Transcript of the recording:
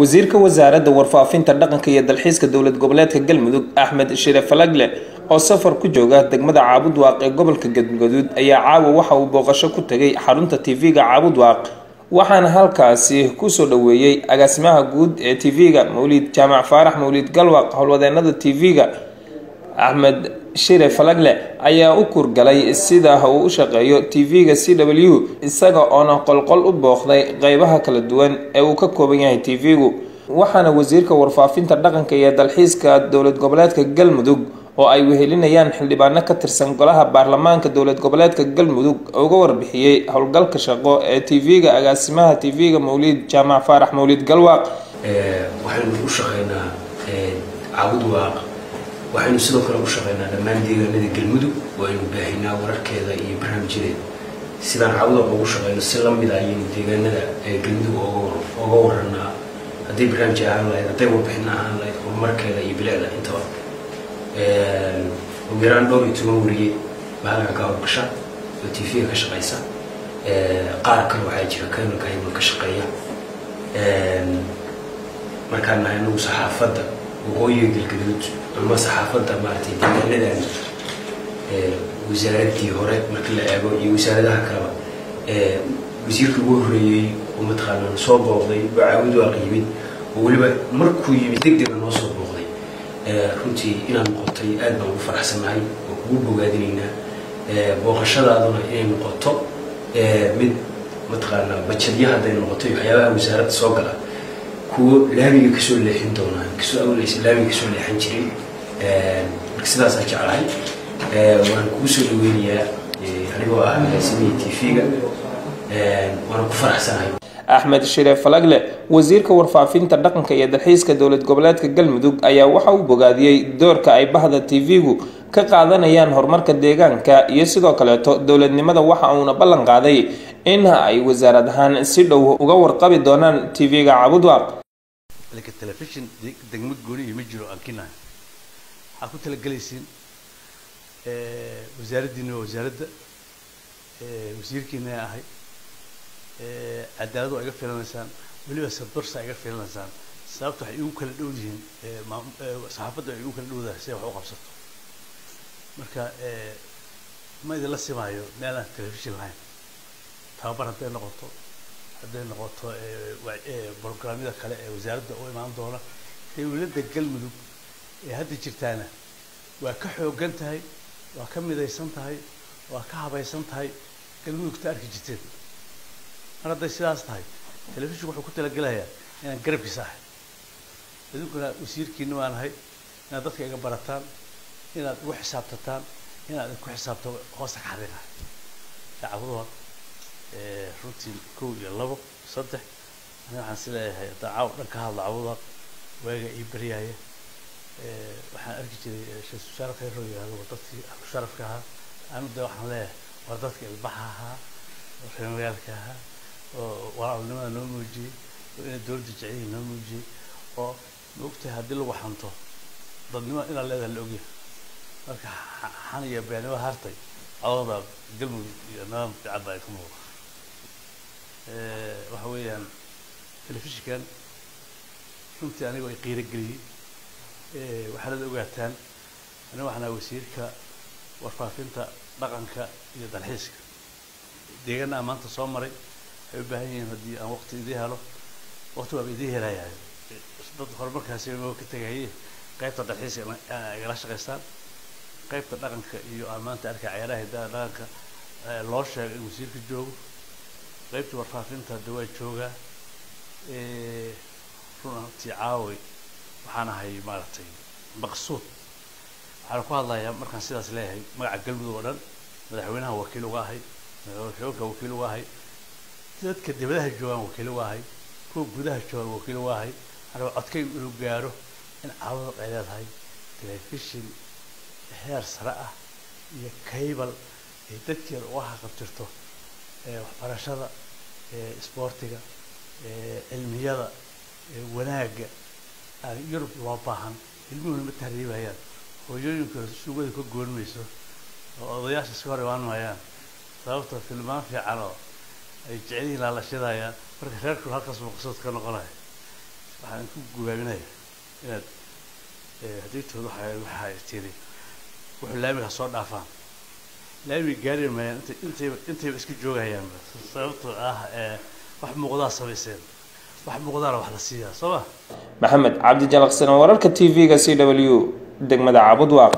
wasiirka wasaaradda warfaafinta dhaqanka iyo dalxiiska dowlad goboleedka galmudug axmed shire falagle oo safar ku jooga degmada caabudwaaq ee gobolka galgaduud ayaa caawa waxa uu booqasho ku tegay xarunta tv-ga caabudwaaq waxaana halkaasi ku soo dhoweeyey agaasimaha guud ee tv-ga mawlid jaamac faarax mawlid galwaq howlwadeenada tv-ga axmed shire falagle ayaa u kurgalay sida uu u shaqeeyo tv-ga c w isaga oona qolqol u booqday qeybaha kala duwan ee uu ka kooban yahay tv-gu waxaana wasiirka warfaafinta dhaqanka iyo dalxiiska dowlad goboleedka galmudug oo ay wehelinayaan xildhibaano ka tirsan golaha baarlamaanka dowlad goboleedka galmudug uga warbixiyey howlgalka shaqo ee tv-ga agaasimaha tv-ga mawlid jaamac faarax mawlid galwaaq waxaynu sidoo kale u shaqeynaa dhammaan deegaanada galmudug oo aynu baahinaa wararkeeda iyo barnaamijyadeeda sidaan caabudwaaq ugu shaqeyno si la mid ayaynu deegaanada galmudug oga waranaa hadday barnaamij ahaan lahayd hadday warbixino ahaan lahayd horumarkeeda iyo bilicda intaba ugu yaraan dhowr iyo toban wariye baa halkan ka oo tv-ga ka shaqeysa. Qaar kale waxaa jira kanalka ayaguna ka shaqeeya. Markaan nahay anagu saxaafadda waqooyiga galgaduud ama saxaafadda maaragtay deegaanadan wasaaraddii hore markii la eego iyo wasaaradaha kaleba wasiirkii ugu horreeyey oo mataqaanaa soo booqday oo caawudwaaq yimid oo weliba markuu yimid deg dega noo soo booqday. Runtii inaan noqotay aad baan ugu faraxsannahay oo kugu bogaadinaynaa booqashadaaduna inay noqoto mid mataqaanaa bajadya hadday noqotay waxyaabaha wasaaradda soo gala kuwo laamiga ka soo leexin doonaan ka soo awlaysa laamiga ka soo leexan jirin marka sidaasaa jeclahay waan kugu soo dhaweynayaa anigoo ah agaasimihii tv-ga waana ku faraxsanahay. Axmed shire falagle wasiirka warfaafinta dhaqanka iyo dalxiiska dowlad goboleedka galmudug ayaa waxa uu bogaadiyey doorka ay bahda tv-gu ka qaadanayaan horumarka deegaanka iyo sidoo kaleeto dowladnimada waxa uuna ballan qaaday in ay wasaarad ahaan si dhow uga warqabi doonaan tv-ga cabudwaaq laakiin telefishin degmad gooniya ma jiro ankinahay waxaad ku talagelaysiin wasaaraddiina waa wasaaradda wasiirkiina ahay cadaaladu iga filanaysaan weliba sirdarsa iga filanaysaan sababta waxay igu kala dhow yihiin saxaafadda ay igu kala dhowdahay si wax u qabsato marka ma idinla simaayo meelaan telefishin lahayn. Tababar hadday noqoto hadday noqoto brograamyada kale ee wasaaradda u imaan doona dowladda galmudug ee hadda jirtaana waa ka xooggan tahay waa ka midaysan tahay waa ka habaysan tahay galmudugta arki jirteen. Mar hadday sidaas tahay telefishinku wuxuu ku talagelayaa inaan garabkiisa ahay. Idinkuna wasiirkiina waan ahay inaad dadka iga barataan inaad igu xisaabtataan inaad idinku xisaabto hoosta ka xariiqahay dacawaduha runtii kow iyo labo saddex. Aniga waxaan si leeyahay dhan ka hadla cawaduha waaga ii baryaaya. Waxaan arki jiray sheekh sushaar khayro yihahdo dadkii sharafka ahaa. Anu de waxaan leeyahay war dadka ilbaxa ahaa reer ahaa oo walaalnimada noo muujiyey oo inay dowladda jecelihi noo muujiyey oo ma ogtahay haddii lagu xanto dadnimo inaad leedahay la ogyahay. Marka xan iyo beenimo hartay cawada galmudug iyo nidaam fiican ba ay ka muuqa waxa weeyaan telefishinkan runtii aniga ay qiiro geliyey waxaanad ogaataan aniga waxaan ahaa wasiirka warfaafinta dhaqanka iyo dalxiiska. Deegaana aan maanta soo maray waxay u baahan yihiin haddii aan waqti idii helo waqti waaba idii helayahay dad horumarkaasi ma ka tegahaye qaybta dalxiiska igala shaqaystaan qaybta dhaqanka iyo aan maanta arkay cayaaraha hidaha dhaqanka loo sheegay in wasiirka joogo qaybta warfaafinta hadda waa joogaa runtii caawi waxaan ahay maaragtay maqsuud. Waxaan ku hadlayaa markaan sidaas leeyahay magaca galmudug oo dhan madaxweynaha wakiil uga ahay madaxweynaha wakiil uga ahay dadka dibadaha joogaan wakiil uga ahay kuwa gudaha joogaan wakiil uga ahay anaba codkay inuu gaaro in caawada ay leedahay telefishin heer sare ah iyo kaybal ay dadkeeda uga haqabtirto waxbarashada isboortiga cilmiyada wanaagga aan yurub loo baahan. Ilmuhuna ma tahriibayaan hooyooyinkooda sugada ka goonmayso oo odayaasha iska hor imaan maayaan sababta filmaan fiican oo ay jecel yihiin laalashadayaan marka reerkuna halkaas maqsuud ka noqonaya. Waxaan ku gubaabinaya inaad hadaytood waxa waxaa tiri wuxuu laamiga soo dhaafaan laamiga gaari intay intayba intayba iska joogayaanba sababtoo ah wax muuqdaa samayseen wax muuqdaana wax la siiyaa soo ma maxamed cabdi jalaqsane wararka t v-ga c w degmada caabudwaaq